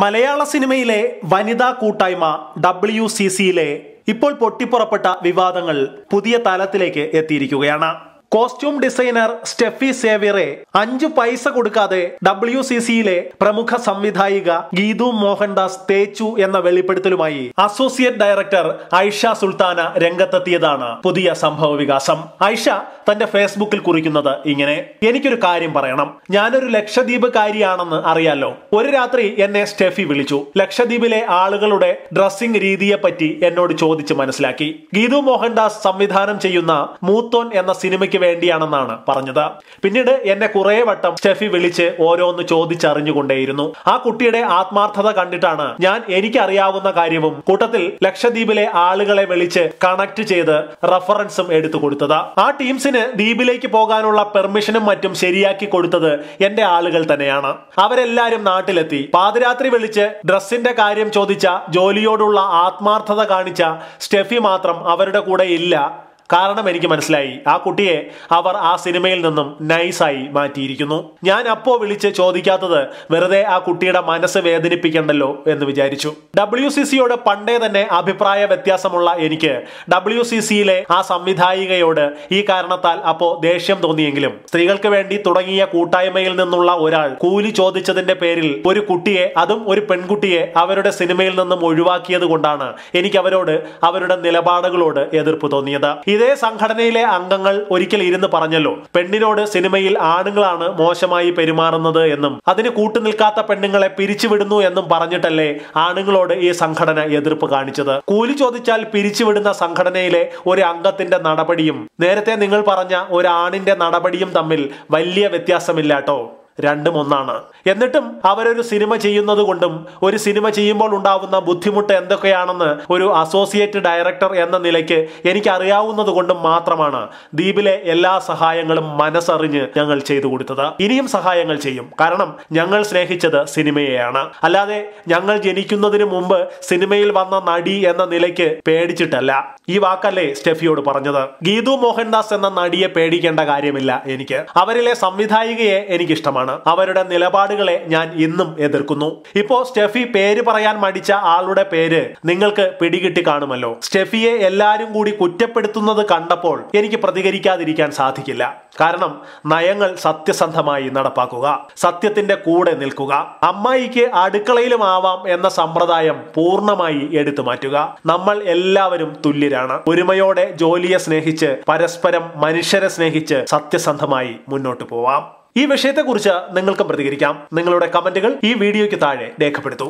മലയാള സിനിമയിലെ വനിതാ കൂട്ടായ്മ ഡബ്ല്യു സി സിയിലെ ഇപ്പോൾ പൊട്ടിപ്പുറപ്പെട്ട വിവാദങ്ങൾ പുതിയ തലത്തിലേക്ക് എത്തിയിരിക്കുകയാണ്. കോസ്റ്റ്യൂം ഡിസൈനർ സ്റ്റെഫി സേവിറെ അഞ്ചു പൈസ കൊടുക്കാതെ ഡബ്ല്യു സി സിയിലെ പ്രമുഖ സംവിധായിക ഗീതു മോഹൻദാസ് തേച്ചു എന്ന വെളിപ്പെടുത്തലുമായി അസോസിയേറ്റ് ഡയറക്ടർ ഐഷ സുൽത്താന രംഗത്തെത്തിയതാണ് പുതിയ സംഭവ വികാസം. ഐഷ തന്റെ ഫേസ്ബുക്കിൽ കുറിക്കുന്നത് ഇങ്ങനെ എനിക്കൊരു കാര്യം പറയണം. ഞാനൊരു ലക്ഷദ്വീപ് കാരിയാണെന്ന് അറിയാലോ. ഒരു രാത്രി എന്നെ സ്റ്റെഫി വിളിച്ചു. ലക്ഷദ്വീപിലെ ആളുകളുടെ ഡ്രസ്സിംഗ് രീതിയെ പറ്റി എന്നോട് ചോദിച്ച് മനസ്സിലാക്കി. ഗീതു മോഹൻദാസ് സംവിധാനം ചെയ്യുന്ന മൂത്തോൻ എന്ന സിനിമയ്ക്ക് വേണ്ടിയാണെന്നാണ് പറഞ്ഞത്. പിന്നീട് എന്നെ കുറെ വട്ടം സ്റ്റെഫി വിളിച്ച് ഓരോന്ന് ചോദിച്ചറിഞ്ഞുകൊണ്ടേയിരുന്നു. ആ കുട്ടിയുടെ ആത്മാർത്ഥത കണ്ടിട്ടാണ് ഞാൻ എനിക്കറിയാവുന്ന കാര്യവും കൂട്ടത്തിൽ ലക്ഷദ്വീപിലെ ആളുകളെ വിളിച്ച് കണക്ട് ചെയ്ത് റഫറൻസും എടുത്തു കൊടുത്തത്. ആ ടീംസിന് ദ്വീപിലേക്ക് പോകാനുള്ള പെർമിഷനും മറ്റും ശരിയാക്കി കൊടുത്തത് എന്റെ ആളുകൾ തന്നെയാണ്. അവരെല്ലാരും നാട്ടിലെത്തി. പാതിരാത്രി വിളിച്ച് ഡ്രസ്സിന്റെ കാര്യം ചോദിച്ച ജോലിയോടുള്ള ആത്മാർത്ഥത കാണിച്ച സ്റ്റെഫി മാത്രം അവരുടെ കൂടെ ഇല്ല. കാരണം എനിക്ക് മനസ്സിലായി. ആ കുട്ടിയെ അവർ ആ സിനിമയിൽ നിന്നും നൈസായി മാറ്റിയിരിക്കുന്നു. ഞാൻ അപ്പോ വിളിച്ച് ചോദിക്കാത്തത് വെറുതെ ആ കുട്ടിയുടെ മനസ്സ് വേദനിപ്പിക്കണ്ടല്ലോ എന്ന് വിചാരിച്ചു. ഡബ്ല്യു സി സിയോട് പണ്ടേ തന്നെ അഭിപ്രായ വ്യത്യാസമുള്ള എനിക്ക് ഡബ്ല്യു സി സിയിലെ ആ സംവിധായികയോട് ഈ കാരണത്താൽ അപ്പോ ദേഷ്യം തോന്നിയെങ്കിലും സ്ത്രീകൾക്ക് വേണ്ടി തുടങ്ങിയ കൂട്ടായ്മയിൽ നിന്നുള്ള ഒരാൾ കൂലി ചോദിച്ചതിന്റെ പേരിൽ ഒരു കുട്ടിയെ അതും ഒരു പെൺകുട്ടിയെ അവരുടെ സിനിമയിൽ നിന്നും ഒഴിവാക്കിയത് കൊണ്ടാണ് എനിക്ക് അവരോട് അവരുടെ നിലപാടുകളോട് എതിർപ്പ് തോന്നിയത്. ഇതേ സംഘടനയിലെ അംഗങ്ങൾ ഒരിക്കൽ ഇരുന്ന് പറഞ്ഞല്ലോ പെണ്ണിനോട് സിനിമയിൽ ആണുങ്ങളാണ് മോശമായി പെരുമാറുന്നത് എന്നും അതിന് കൂട്ടുനിൽക്കാത്ത പെണ്ണുങ്ങളെ പിരിച്ചുവിടുന്നു എന്നും പറഞ്ഞിട്ടല്ലേ ആണുങ്ങളോട് ഈ സംഘടന എതിർപ്പ് കാണിച്ചത്. കൂലി ചോദിച്ചാൽ പിരിച്ചുവിടുന്ന സംഘടനയിലെ ഒരു അംഗത്തിന്റെ നടപടിയും നേരത്തെ നിങ്ങൾ പറഞ്ഞ ഒരു ആണിന്റെ നടപടിയും തമ്മിൽ വലിയ വ്യത്യാസമില്ലാട്ടോ. രണ്ടും ഒന്നാണ് എന്നിട്ടും അവരൊരു സിനിമ ചെയ്യുന്നത് കൊണ്ടും ഒരു സിനിമ ചെയ്യുമ്പോൾ ഉണ്ടാവുന്ന ബുദ്ധിമുട്ട് എന്തൊക്കെയാണെന്ന് ഒരു അസോസിയേറ്റ് ഡയറക്ടർ എന്ന നിലയ്ക്ക് എനിക്ക് അറിയാവുന്നത് കൊണ്ടും മാത്രമാണ് ദ്വീപിലെ എല്ലാ സഹായങ്ങളും മനസ്സറിഞ്ഞ് ഞങ്ങൾ ചെയ്തു കൊടുത്തത്. ഇനിയും സഹായങ്ങൾ ചെയ്യും. കാരണം ഞങ്ങൾ സ്നേഹിച്ചത് സിനിമയെയാണ്. അല്ലാതെ ഞങ്ങൾ ജനിക്കുന്നതിന് മുമ്പ് സിനിമയിൽ വന്ന നടി എന്ന നിലയ്ക്ക് പേടിച്ചിട്ടല്ല. ഈ വാക്കല്ലേ സ്റ്റെഫിയോട് പറഞ്ഞത്. ഗീതു മോഹൻദാസ് എന്ന നടിയെ പേടിക്കേണ്ട കാര്യമില്ല എനിക്ക്. അവരിലെ സംവിധായികയെ എനിക്കിഷ്ടമാണ്. അവരുടെ നിലപാടുകളെ ഞാൻ ഇന്നും എതിർക്കുന്നു. ഇപ്പോ സ്റ്റെഫി പേര് പറയാൻ മടിച്ച ആളുടെ പേര് നിങ്ങൾക്ക് പിടികിട്ടി കാണുമല്ലോ. സ്റ്റെഫിയെ എല്ലാരും കൂടി കുറ്റപ്പെടുത്തുന്നത് കണ്ടപ്പോൾ എനിക്ക് പ്രതികരിക്കാതിരിക്കാൻ സാധിക്കില്ല. കാരണം നയങ്ങൾ സത്യസന്ധമായി നടപ്പാക്കുക സത്യത്തിന്റെ കൂടെ നിൽക്കുക അമ്മായിക്ക് അടുക്കളയിലും ആവാം എന്ന സമ്പ്രദായം പൂർണമായി എടുത്തു മാറ്റുക. നമ്മൾ എല്ലാവരും തുല്യരാണ്. ഒരുമയോടെ ജോലിയെ സ്നേഹിച്ച് പരസ്പരം മനുഷ്യരെ സ്നേഹിച്ച് സത്യസന്ധമായി മുന്നോട്ട് പോവാം. ഈ വിഷയത്തെക്കുറിച്ച് നിങ്ങൾക്കും പ്രതികരിക്കാം. നിങ്ങളുടെ കമന്റുകൾ ഈ വീഡിയോയ്ക്ക് താഴെ രേഖപ്പെടുത്തൂ.